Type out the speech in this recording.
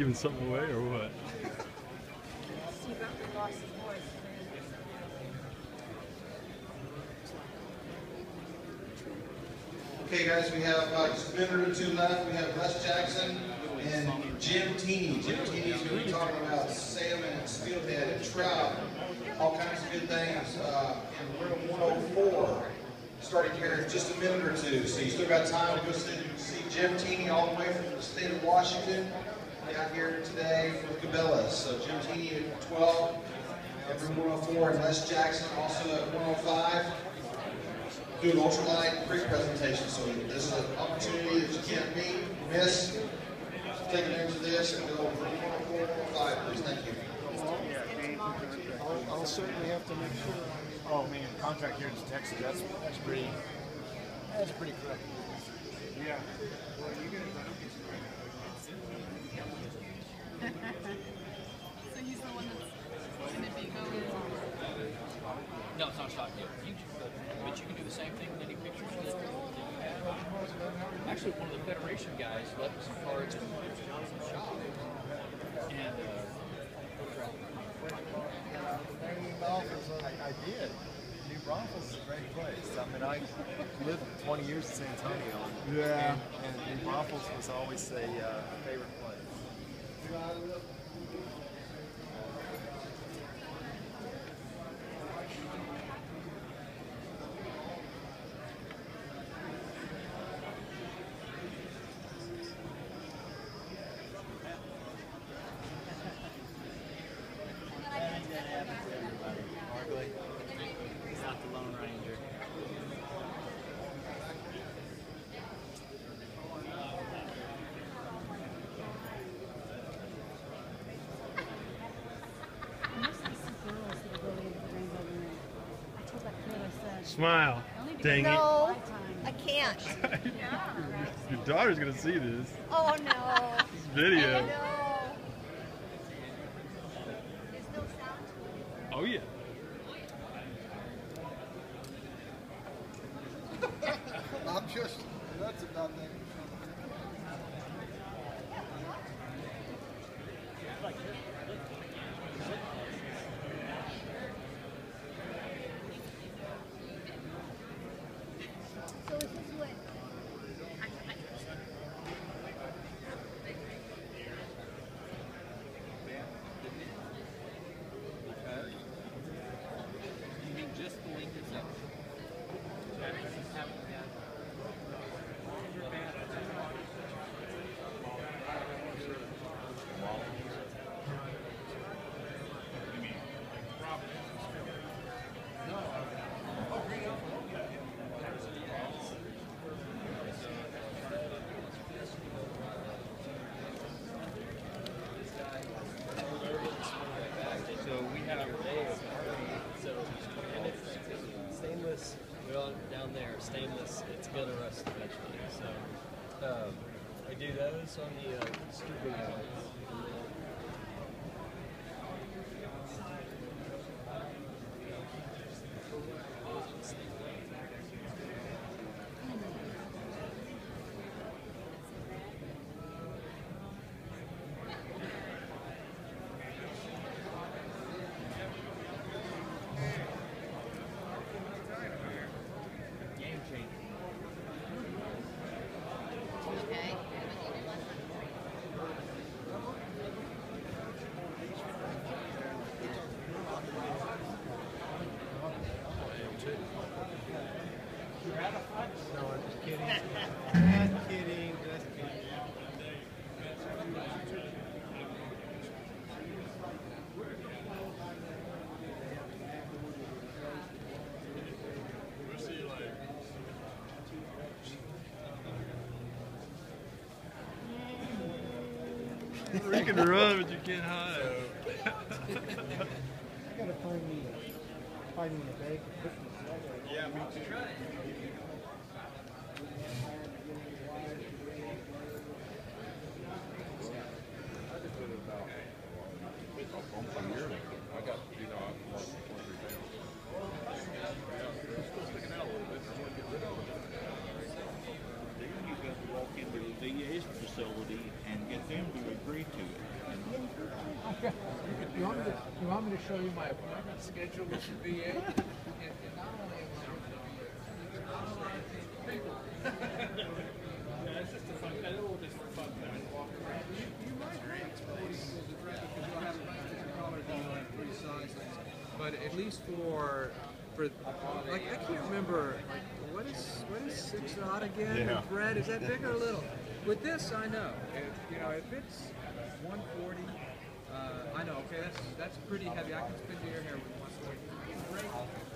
giving something away or what? Okay, guys, we have uh, just a minute or two left. We have Les Jackson and Jim Teeny. Jim Teeny's going to be talking about salmon and steelhead and trout, all kinds of good things uh, in room 104, starting here in just a minute or two. So you still got time to go see, see Jim Teeny all the way from the state of Washington down here today with Cabela's. So Jim Teeny at 12 at room 104 and Les Jackson also at 105 do an ultralight pre-presentation. So this is an opportunity that you can't miss. Take advantage of this and go over 445, please. Thank you. I'll, I'll certainly have to make sure. Oh man, contract here in Texas, that's, that's pretty, that's pretty correct. Yeah he's the one that's going to be going. No, it's not shot yet. You, but, but you can do the same thing with any pictures that, that you have. Actually, one of the Federation guys left me some cards in Johnson's shop. And, uh, I, I did. New Braunfels is a great place. I mean, I lived 20 years in San Antonio. Yeah. And, and New Braunfels was always a uh, favorite place. he's not the Lone Ranger. Most of these girls that are going into the rainbow room. I told that kid, I said, Smile. Dang No, lifetime. I can't. Your daughter's gonna see this. Oh no. This video. No. Oh yeah. I'm just nuts about that. So is this what? You mean just the link itself? So we have so and it's stainless. Well, down there, stainless. It's gonna rust eventually. So um, I do those on the uh, scuba You can run, but you can't hide. I gotta find me, a- find me a bag to put. Yeah, me too. Then you've got to walk into the VA's facility and get them to agree to it. You want me to show you my appointment schedule with the VA? And- and not only am I with the VA, it's not a lot. Yeah, it's just a fun, a little bit for fun kind of walk around. You, you might have to because you'll have colors and you'll have three sizes. But at least for, for, like, I can't remember, like, what is, what is six odd again? Yeah. Red, is that big or little? With this, I know. If, you know, if it's 140, uh, I know, okay, that's, that's pretty heavy. I can spin your hair with 140. This